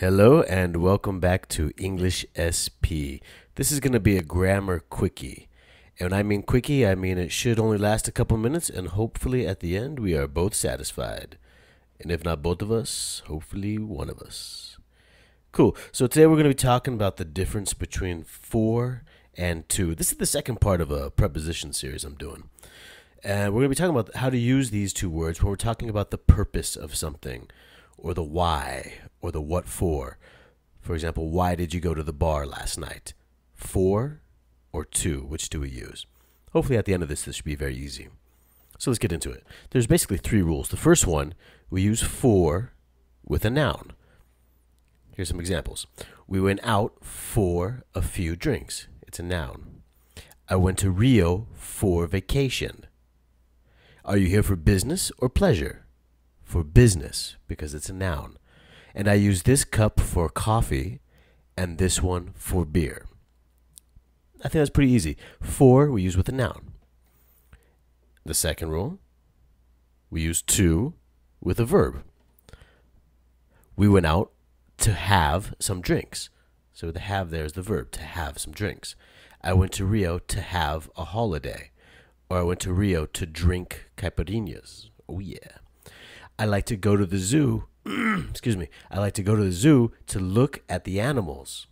Hello and welcome back to English SP. This is going to be a grammar quickie. And when I mean quickie, I mean it should only last a couple minutes and hopefully at the end we are both satisfied. And if not both of us, hopefully one of us. Cool. So today we're going to be talking about the difference between for and to. This is the second part of a preposition series I'm doing. And we're going to be talking about how to use these two words when we're talking about the purpose of something or the why or the what for. For example, why did you go to the bar last night? For or to? Which do we use? Hopefully, at the end of this, this should be very easy. So let's get into it. There's basically three rules. The first one, we use for with a noun. Here's some examples. We went out for a few drinks. It's a noun. I went to Rio for vacation. Are you here for business or pleasure? For business, because it's a noun and I use this cup for coffee and this one for beer. I think that's pretty easy. For we use with a noun. The second rule, we use to with a verb. We went out to have some drinks. So the have there is the verb, to have some drinks. I went to Rio to have a holiday. Or I went to Rio to drink caipirinhas. Oh yeah. I like to go to the zoo excuse me, I like to go to the zoo to look at the animals.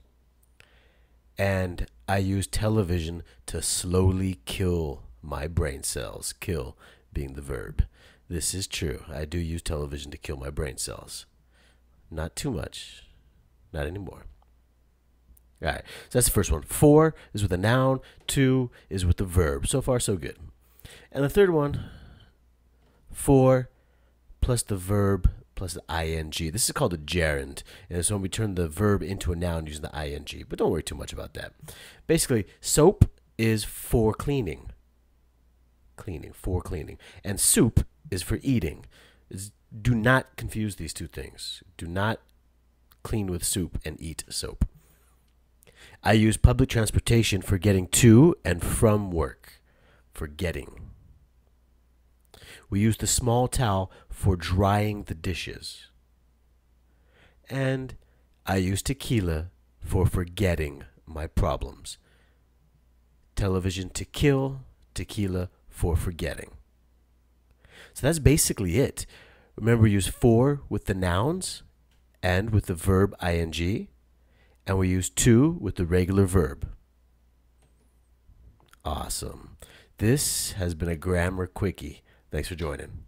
And I use television to slowly kill my brain cells. Kill being the verb. This is true. I do use television to kill my brain cells. Not too much. Not anymore. All right. So that's the first one. For is with a noun. To is with the verb. So far, so good. And the third one, for plus the verb plus the ing. This is called a gerund, and so when we turn the verb into a noun using the ing. But don't worry too much about that. Basically, soap is for cleaning. Cleaning, for cleaning. And soup is for eating. It's, do not confuse these two things. Do not clean with soup and eat soap. I use public transportation for getting to and from work. For getting. We use the small towel for drying the dishes. And I use tequila for forgetting my problems. Television to kill, tequila for forgetting. So that's basically it. Remember, we use for with the nouns and with the verb ing, and we use to with the regular verb. Awesome. This has been a grammar quickie. Thanks for joining.